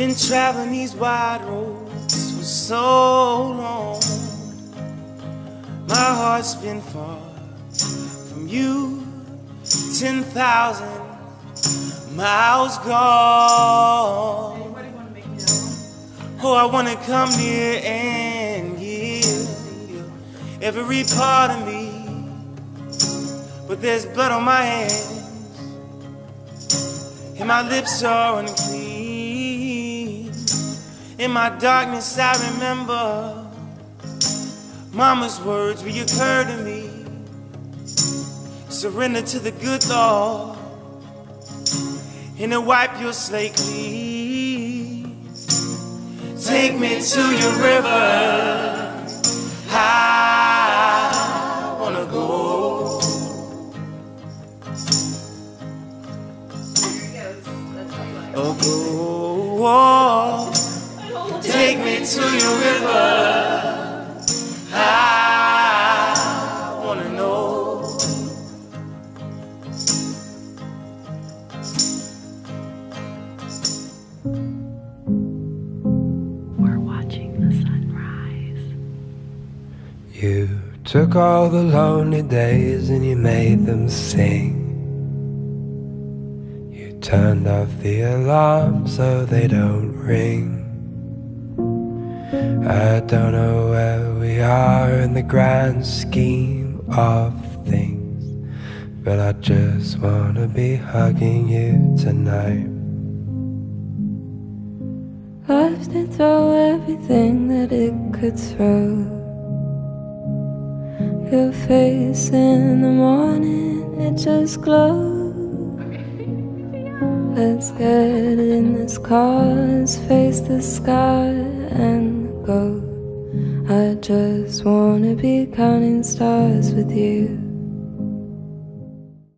Been traveling these wide roads for so long. My heart's been far from you, 10,000 miles gone. Oh, I wanna come near and give you every part of me. But there's blood on my hands, and my lips are unclean. In my darkness, I remember Mama's words reoccur to me. Surrender to the good thought, and to wipe your slate clean. Take me to your river. I wanna go. Oh, go. Take me to your river. I wanna know. We're watching the sunrise. You took all the lonely days and you made them sing. You turned off the alarm so they don't ring. I don't know where we are in the grand scheme of things, but I just wanna be hugging you tonight. Life did throw everything that it could throw. Your face in the morning, it just glows. Let's get in this car, let's face the sky and go. I just wanna be counting stars with you.